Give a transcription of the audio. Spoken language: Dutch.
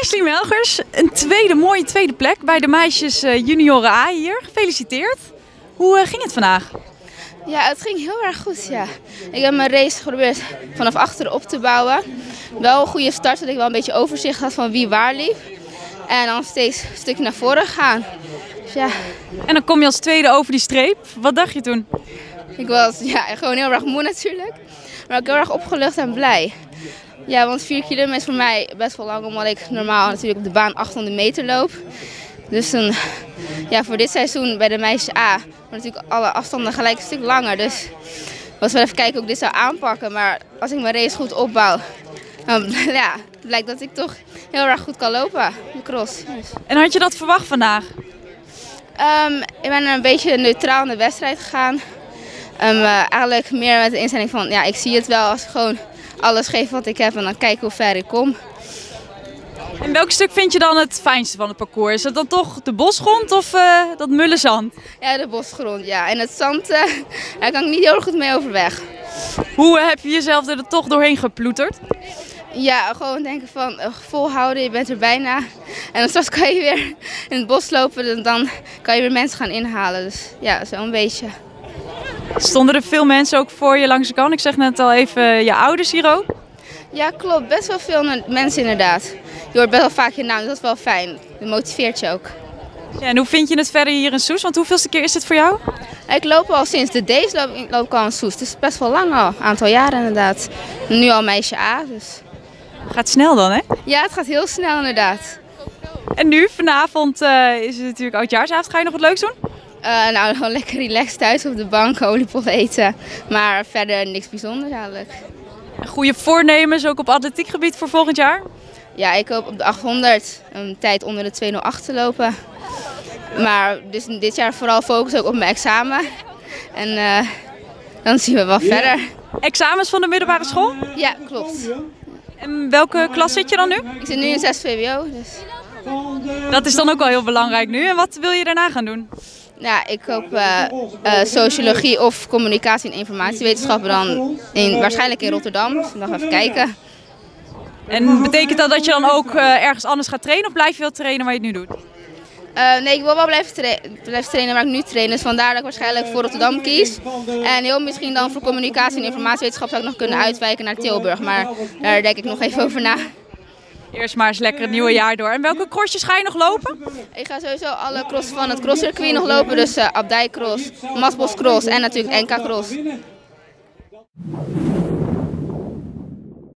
Ashley Melgers, een tweede mooie tweede plek bij de meisjes eh, junioren A hier. Gefeliciteerd. Hoe eh, ging het vandaag? Ja, het ging heel erg goed, ja. Ik heb mijn race geprobeerd vanaf achteren op te bouwen. Wel een goede start, dat ik wel een beetje overzicht had van wie waar liep. En dan steeds een stukje naar voren gaan. Dus ja, En dan kom je als tweede over die streep. Wat dacht je toen? Ik was ja, gewoon heel erg moe natuurlijk. Maar ook heel erg opgelucht en blij. Ja, want 4 kilometer is voor mij best wel lang, omdat ik normaal natuurlijk op de baan 800 meter loop. Dus dan, ja, voor dit seizoen bij de meisjes A, maar natuurlijk alle afstanden gelijk een stuk langer. Dus was wel even kijken hoe ik dit zou aanpakken. Maar als ik mijn race goed opbouw, dan ja, blijkt dat ik toch heel erg goed kan lopen, de cross. Dus, En had je dat verwacht vandaag? Ehm, ik ben een beetje neutraal in de wedstrijd gegaan. Ehm, eh, eigenlijk meer met de instelling van, ja, ik zie het wel als ik gewoon alles geef wat ik heb en dan kijken hoe ver ik kom. En welk stuk vind je dan het fijnste van het parcours? Is het dan toch de bosgrond of eh, dat mulle zand? Ja, de bosgrond, ja. En het zand, eh, daar kan ik niet heel goed mee overweg. Hoe heb je jezelf er toch doorheen geploeterd? Ja, gewoon denken van volhouden, je bent er bijna. En dan straks kan je weer in het bos lopen en dan kan je weer mensen gaan inhalen. Dus ja, zo'n beetje. Stonden er veel mensen ook voor je langs de kant? Ik zeg net al even je ouders hier ook. Ja, klopt. Best wel veel mensen inderdaad. Je hoort best wel vaak je naam, dus dat is wel fijn. Dat motiveert je ook. Ja, en hoe vind je het verder hier in Soes? Want hoeveelste keer is dit voor jou? Ik loop al sinds de D's loop, loop ik al in Soes. Het is best wel lang al, een aantal jaren inderdaad. Nu al meisje A, dus... Gaat snel dan, hè? Ja, het gaat heel snel inderdaad. En nu, vanavond, eh, is het natuurlijk oudjaarsavond. Ga je nog wat leuks doen? Eh, nou, gewoon lekker relaxed thuis op de bank, oliebollen eten. Maar verder niks bijzonders eigenlijk. Goede voornemens ook op atletiekgebied voor volgend jaar? Ja, ik hoop op de 800 een tijd onder de 208 te lopen. Maar dus dit jaar vooral focus ook op mijn examen. En eh, dan zien we wel verder. Examens van de middelbare school? Ja, klopt. En welke klas zit je dan nu? Ik zit nu in 6 VWO, dus... Dat is dan ook wel heel belangrijk nu. En wat wil je daarna gaan doen? Ja, ik hoop eh, eh, sociologie of communicatie en informatiewetenschappen dan in, waarschijnlijk in Rotterdam. Dus nog even kijken. En betekent dat dat je dan ook eh, ergens anders gaat trainen? Of blijf je wel trainen waar je het nu doet? Nee, ik wil wel blijven, tra- blijven trainen waar ik nu train. Dus vandaar dat ik waarschijnlijk voor Rotterdam kies. En heel misschien dan voor communicatie en informatiewetenschap zou ik nog kunnen uitwijken naar Tilburg. Maar daar denk ik nog even over na. Eerst maar eens lekker het nieuwe jaar door. En welke crossjes ga je nog lopen? Ik ga sowieso alle cross van het crosscircuit nog lopen. Dus uh, Abdijcross, Masboscross en natuurlijk NK Cross.